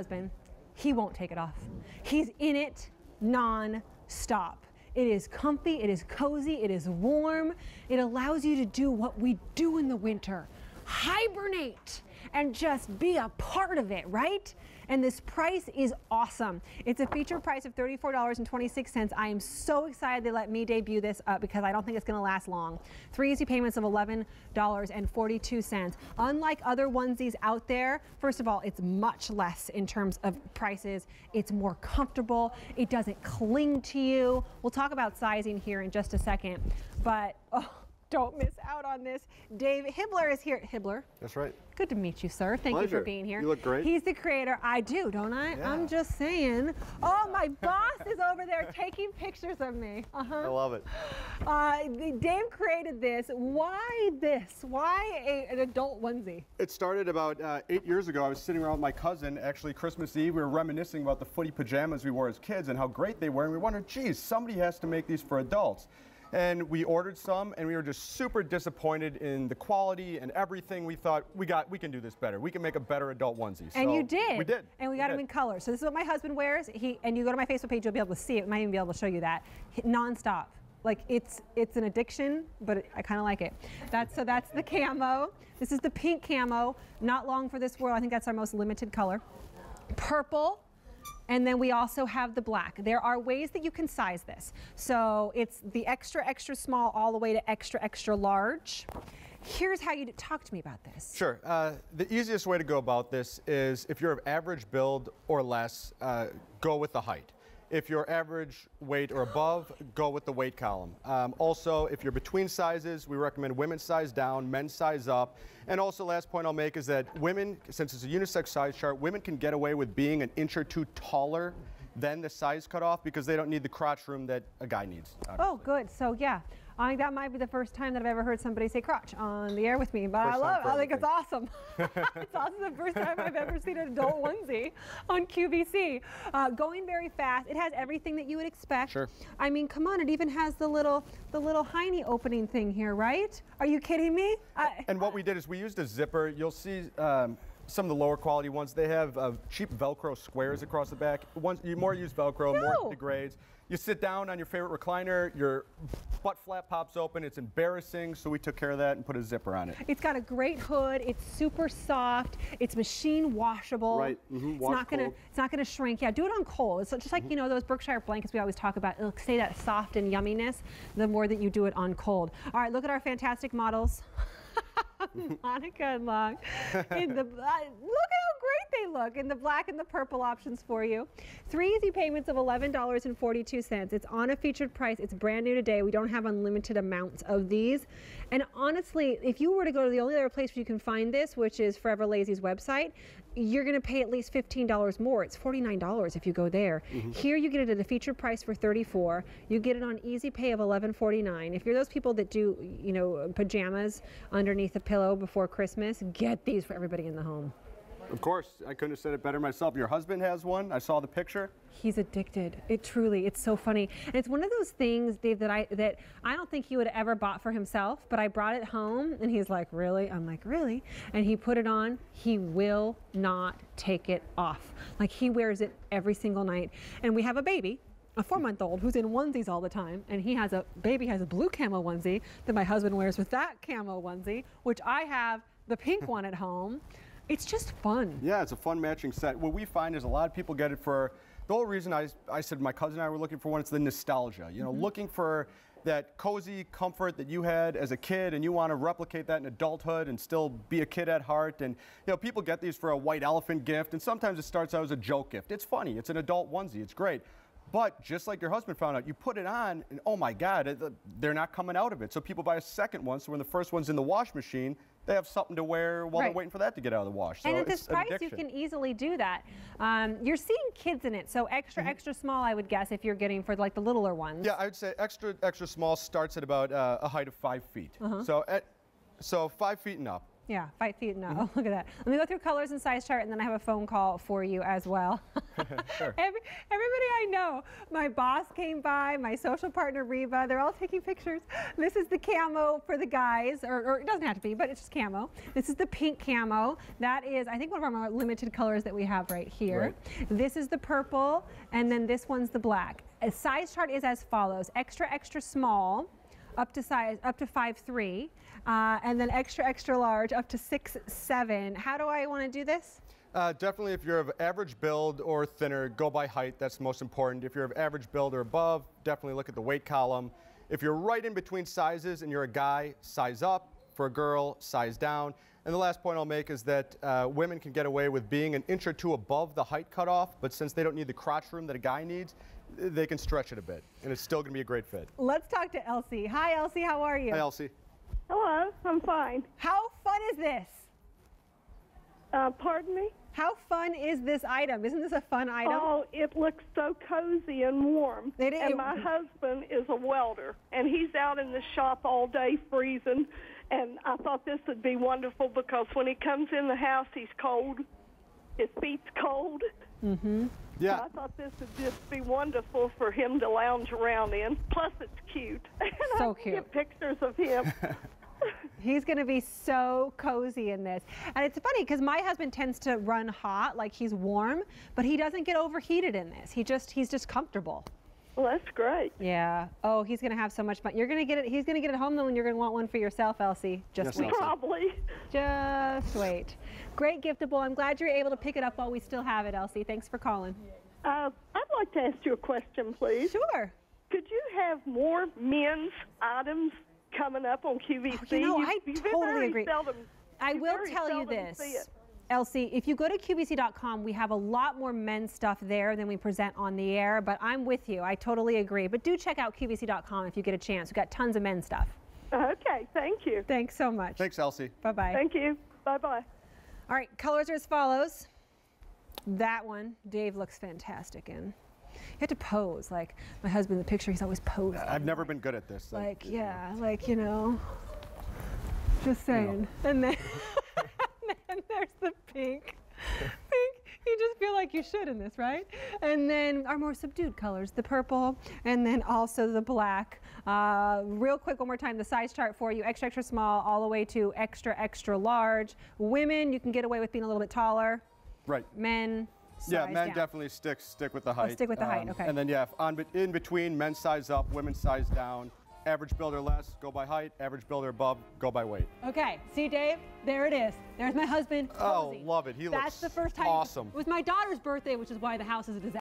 husband, he won't take it off. He's in it non-stop. It is comfy, it is cozy, it is warm. It allows you to do what we do in the winter. Hibernate and just be a part of it, right? And this price is awesome. It's a feature price of $34.26. I am so excited they let me debut this up because I don't think it's gonna last long. Three easy payments of $11.42. Unlike other onesies out there, first of all, it's much less in terms of prices. It's more comfortable. It doesn't cling to you. We'll talk about sizing here in just a second, but oh, don't miss out on this. Dave Hibbler is here. Hibbler. That's right. Good to meet you, sir. Thank you for being here. You look great. He's the creator. I do, don't I? Yeah. I'm just saying. Oh, my boss is over there taking pictures of me. Uh-huh. I love it. Uh, Dave created this. Why this? Why a, an adult onesie? It started about uh, eight years ago. I was sitting around with my cousin, actually Christmas Eve. We were reminiscing about the footy pajamas we wore as kids and how great they were. And we wondered, geez, somebody has to make these for adults. And we ordered some, and we were just super disappointed in the quality and everything. We thought we got, we can do this better. We can make a better adult onesie. And So you did. We did. And we got them in color. So this is what my husband wears. He and you go to my Facebook page, you'll be able to see it. Might even be able to show you that nonstop. Like it's it's an addiction, but it, I kind of like it. That's so that's the camo. This is the pink camo. Not long for this world. I think that's our most limited color. Purple. And then we also have the black. There are ways that you can size this. So it's the extra, extra small all the way to extra, extra large. Here's how you d- talk to me about this. Sure. Uh, the easiest way to go about this is if you're of average build or less, uh, go with the height. If you're average weight or above, go with the weight column. Um, also, if you're between sizes, we recommend women's size down, men's size up. And also, last point I'll make is that women, since it's a unisex size chart, women can get away with being an inch or two taller than the size cutoff because they don't need the crotch room that a guy needs. Oh, good. So yeah, I think that might be the first time that I've ever heard somebody say crotch on the air with me. But I First time love it. I think it's awesome. it's also the first time I've ever seen an adult onesie on QVC. Uh, going very fast. It has everything that you would expect. Sure. I mean, come on. It even has the little the little hiney opening thing here, right? Are you kidding me? I, And what we did is we used a zipper. You'll see um, some of the lower quality ones. They have uh, cheap Velcro squares across the back. Once you more use Velcro, No. more it degrades. You sit down on your favorite recliner, your butt flap pops open. It's embarrassing, so we took care of that and put a zipper on it. It's got a great hood. It's super soft. It's machine washable. Right, mhm, It's wash not gonna. cold. It's not gonna shrink. Yeah, do it on cold. It's just like you know those Berkshire blankets we always talk about. It'll stay that soft and yumminess. The more that you do it on cold. All right, look at our fantastic models. Monica and Long. The bla- look at how great they look in the black and the purple options for you. Three easy payments of $11.42. It's on a featured price. It's brand new today. We don't have unlimited amounts of these. And honestly, if you were to go to the only other place where you can find this, which is Forever Lazy's website, you're going to pay at least $15 more. It's $49 if you go there. Mm-hmm. Here you get it at a featured price for 34. You get it on easy pay of 11.49. If you're those people that do, you know, pajamas underneath a pillow before Christmas, get these for everybody in the home. Of course, I couldn't have said it better myself. Your husband has one. I saw the picture. He's addicted. It truly, it's so funny. And it's one of those things, Dave, that I that I don't think he would have ever bought for himself, but I brought it home and he's like, Really? I'm like, Really? And he put it on. He will not take it off. Like he wears it every single night. And we have a baby. A four-month-old who's in onesies all the time, and he has a baby has a blue camo onesie that my husband wears with that camo onesie, which I have the pink one at home. It's just fun. Yeah, it's a fun matching set. What we find is a lot of people get it for the whole reason I, I said my cousin and I were looking for one. It's the nostalgia. You know, mm-hmm. looking for that cozy comfort that you had as a kid, and you want to replicate that in adulthood and still be a kid at heart. And you know, people get these for a white elephant gift, and sometimes it starts out as a joke gift. It's funny. It's an adult onesie. It's great. But just like your husband found out, you put it on, and oh my God, it- they're not coming out of it. So people buy a second one. So when the first one's in the wash machine, they have something to wear while Right. they're waiting for that to get out of the wash. So and at this an price, you can easily do that. Um, you're seeing kids in it, so extra, extra small, I would guess, if you're getting for like the littler ones. Yeah, I would say extra extra small starts at about uh, a height of five feet. Uh-huh. So at, so five feet and up. Yeah, five feet. No, mm-hmm. look at that. Let me go through colors and size chart, and then I have a phone call for you as well. Sure. Every, everybody I know, my boss came by, my social partner Reba, they're all taking pictures. This is the camo for the guys, or, or it doesn't have to be, but it's just camo. This is the pink camo. That is, I think, one of our more limited colors that we have right here. This is the purple, and then this one's the black. A size chart is as follows: extra, extra small up to size up to five three, uh, and then extra extra large up to six seven. How do I want to do this? Uh, definitely, if you're of average build or thinner, go by height. That's most important. If you're of average build or above, definitely look at the weight column. If you're right in between sizes and you're a guy, size up. For a girl, size down. And the last point I'll make is that uh, women can get away with being an inch or two above the height cutoff, but since they don't need the crotch room that a guy needs, they can stretch it a bit, and it's still going to be a great fit. Let's talk to Elsie. Hi, Elsie. How are you? Hi, Elsie. Hello, I'm fine. How fun is this? Uh, pardon me? How fun is this item? Isn't this a fun item? Oh, it looks so cozy and warm. It is- And my husband is a welder, and he's out in the shop all day freezing. And I thought this would be wonderful because when he comes in the house, he's cold. His feet's cold. Yeah. I thought this would just be wonderful for him to lounge around in. Plus, it's cute. And So I can cute. Get pictures of him. He's going to be so cozy in this. And it's funny because my husband tends to run hot, like he's warm, but he doesn't get overheated in this. He just he's just comfortable. Well, that's great. Yeah. Oh, he's going to have so much fun. You're going to get it. He's going to get it home though, and you're going to want one for yourself, Elsie. Just Yes, wait. Probably. Just wait. Great giftable. I'm glad you're able to pick it up while we still have it, Elsie. Thanks for calling. Uh, I'd like to ask you a question, please. Sure. Could you have more men's items coming up on QVC? Oh, you know, I you totally agree. Seldom, I will tell you seldom this. See it. Elsie, if you go to QVC.com, we have a lot more men's stuff there than we present on the air, but I'm with you. I totally agree. But do check out QVC.com if you get a chance. We've got tons of men's stuff. Okay, thank you. Thanks so much. Thanks, Elsie. Bye bye. Thank you. Bye bye. All right, colors are as follows. That one, Dave looks fantastic in. You have to pose. Like my husband, in the picture, he's always posing. I've never been good at this. Like, yeah, like, you know, just saying. And then, and there's the pink. Pink. You just feel like you should in this, right? And then our more subdued colors, the purple, and then also the black. Uh, real quick, one more time, the size chart for you: extra, extra small, all the way to extra, extra large. Women, you can get away with being a little bit taller. Right. Men, Yeah, men down. definitely stick stick with the height. Oh, stick with the height, okay. And then yeah, on in between, men's size up, women's size down. Average build or less, go by height. Average build or above, go by weight. Okay, see, Dave, there it is. There's my husband. Oh, love it. He That's looks the first time. awesome. It was my daughter's birthday, which is why the house is a disaster.